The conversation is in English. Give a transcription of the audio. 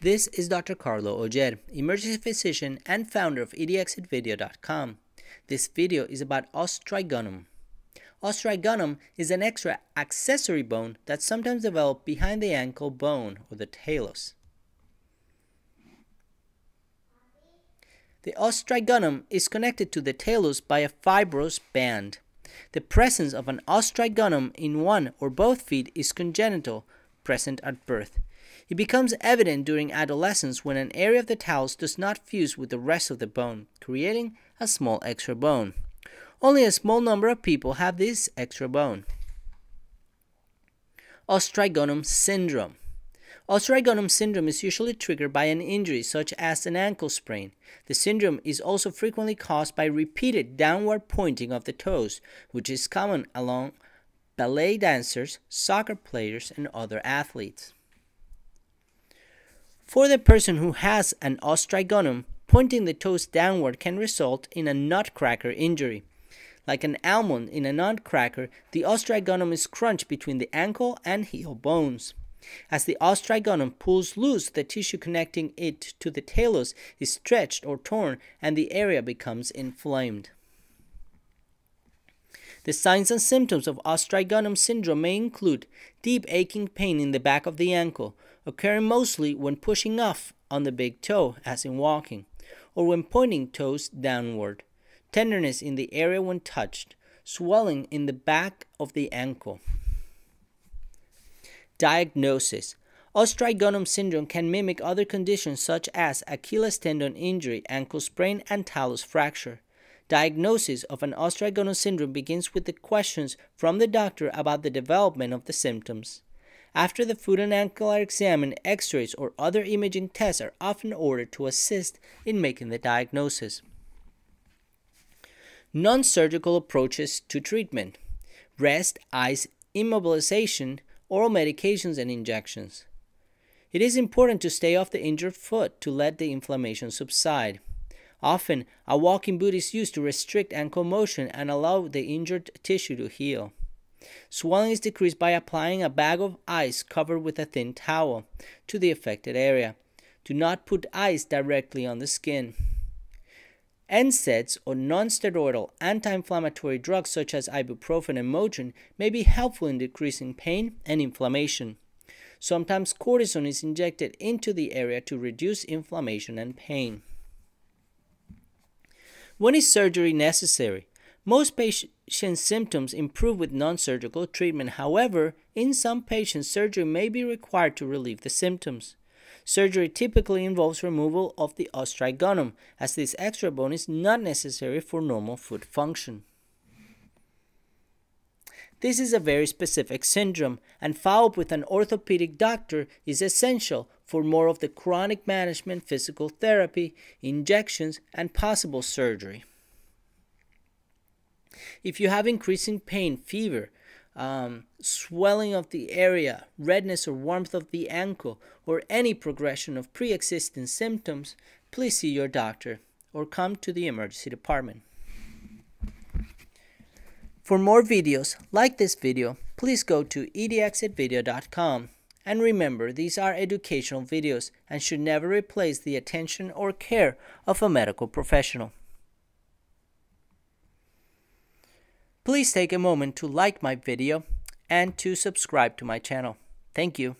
This is Dr. Carlo Oller, emergency physician and founder of edxitvideo.com. This video is about os trigonum. Os trigonum is an extra accessory bone that sometimes develops behind the ankle bone or the talus. The os trigonum is connected to the talus by a fibrous band. The presence of an os trigonum in one or both feet is congenital, present at birth. It becomes evident during adolescence when an area of the talus does not fuse with the rest of the bone, creating a small extra bone. Only a small number of people have this extra bone. Os trigonum syndrome. Os trigonum syndrome is usually triggered by an injury such as an ankle sprain. The syndrome is also frequently caused by repeated downward pointing of the toes, which is common along ballet dancers, soccer players, and other athletes. For the person who has an os trigonum, pointing the toes downward can result in a nutcracker injury. Like an almond in a nutcracker, the os trigonum is crunched between the ankle and heel bones. As the os trigonum pulls loose, the tissue connecting it to the talus is stretched or torn and the area becomes inflamed. The signs and symptoms of os trigonum syndrome may include deep aching pain in the back of the ankle, occurring mostly when pushing off on the big toe, as in walking, or when pointing toes downward, tenderness in the area when touched, swelling in the back of the ankle. Diagnosis Os trigonum syndrome can mimic other conditions such as Achilles tendon injury, ankle sprain, and talus fracture. Diagnosis of an os syndrome begins with the questions from the doctor about the development of the symptoms. After the foot and ankle are examined, x rays or other imaging tests are often ordered to assist in making the diagnosis. Non surgical approaches to treatment rest, ice, immobilization, oral medications, and injections. It is important to stay off the injured foot to let the inflammation subside. Often, a walking boot is used to restrict ankle motion and allow the injured tissue to heal. Swelling is decreased by applying a bag of ice covered with a thin towel to the affected area. Do not put ice directly on the skin. NSAIDs or non-steroidal anti-inflammatory drugs such as ibuprofen and Motrin may be helpful in decreasing pain and inflammation. Sometimes cortisone is injected into the area to reduce inflammation and pain. When is surgery necessary? Most patients' symptoms improve with non surgical treatment. However, in some patients, surgery may be required to relieve the symptoms. Surgery typically involves removal of the os trigonum, as this extra bone is not necessary for normal foot function. This is a very specific syndrome, and follow-up with an orthopedic doctor is essential for more of the chronic management, physical therapy, injections, and possible surgery. If you have increasing pain, fever, um, swelling of the area, redness or warmth of the ankle, or any progression of pre existing symptoms, please see your doctor or come to the emergency department. For more videos like this video, please go to edxitvideo.com. And remember, these are educational videos and should never replace the attention or care of a medical professional. Please take a moment to like my video and to subscribe to my channel. Thank you.